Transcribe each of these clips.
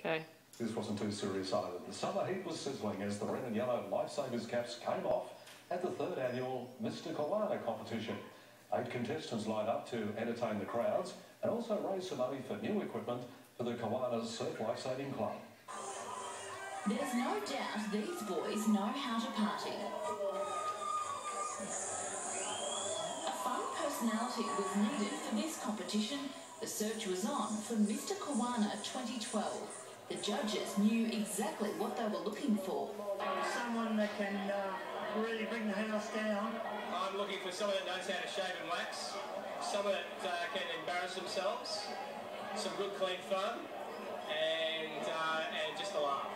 Okay. This wasn't too serious either. The summer heat was sizzling as the red and yellow Lifesavers caps came off at the third annual Mr. Kawana competition. Eight contestants lined up to entertain the crowds and also raise some money for new equipment for the Kawana Surf Lifesaving Club. There's no doubt these boys know how to party. A fun personality was needed for this competition. The search was on for Mr. Kawana 2012. The judges knew exactly what they were looking for. Someone that can uh, really bring the house down. I'm looking for someone that knows how to shave and wax, someone that uh, can embarrass themselves, some good clean fun, and, uh, and just a laugh.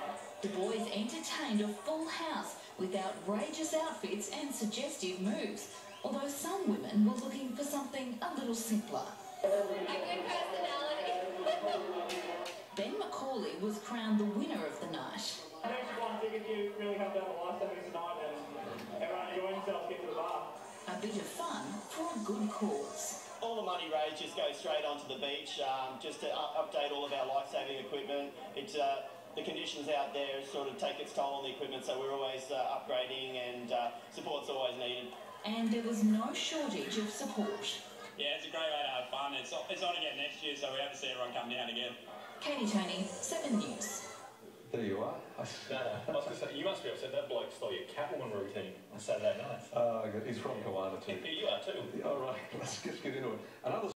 The boys entertained a full house with outrageous outfits and suggestive moves, although some women were looking for something a little simpler. A good personality. Ben McCauley was crowned the winner of the night. Next one ticket, you really come down to Lifesavers tonight and everyone enjoy themselves, get to the bar. A bit of fun for a good cause. All the money raised just goes straight onto the beach, um, just to up update all of our life-saving equipment. It's uh, the conditions out there sort of take its toll on the equipment, so we're always uh, upgrading and uh, support's always needed. And there was no shortage of support. Yeah, it's a great way to have fun. It's, it's on again next year, so we have to see everyone come down again. Katie Tony, 7 News. There you are. No, no. I was going to say, you must be upset that bloke stole your Cattleman routine on Saturday night. Uh, he's from Kawana too. you are too. All right, let's just get into it. Another